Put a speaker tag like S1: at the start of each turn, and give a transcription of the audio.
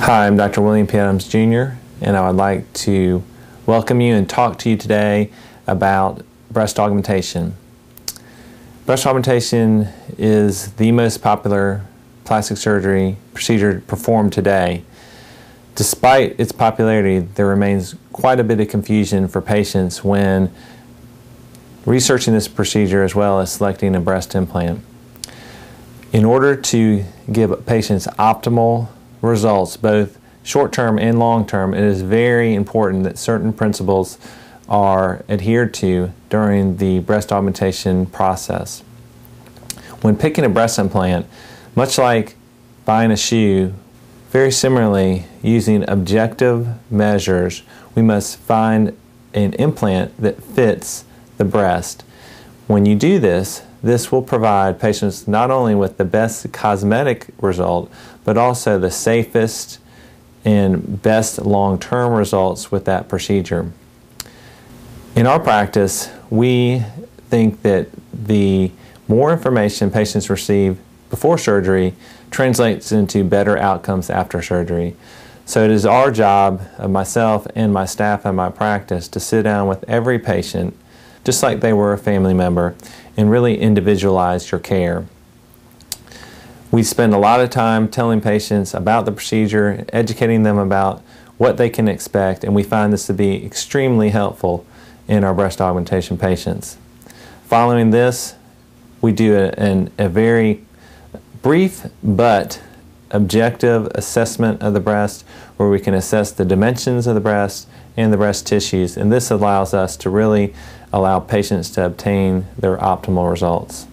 S1: Hi, I'm Dr. William P. Adams Jr., and I would like to welcome you and talk to you today about breast augmentation. Breast augmentation is the most popular plastic surgery procedure performed today. Despite its popularity, there remains quite a bit of confusion for patients when researching this procedure as well as selecting a breast implant. In order to give patients optimal results, both short term and long term, it is very important that certain principles are adhered to during the breast augmentation process. When picking a breast implant, much like buying a shoe, very similarly, using objective measures, we must find an implant that fits the breast. When you do this, this will provide patients not only with the best cosmetic result, but also the safest and best long term results with that procedure. In our practice, we think that the more information patients receive before surgery translates into better outcomes after surgery. So it is our job, of myself and my staff and my practice, to sit down with every patient just like they were a family member and really individualize your care. We spend a lot of time telling patients about the procedure, educating them about what they can expect, and we find this to be extremely helpful in our breast augmentation patients. Following this, we do a, an, a very brief but objective assessment of the breast where we can assess the dimensions of the breast and the breast tissues, and this allows us to really allow patients to obtain their optimal results.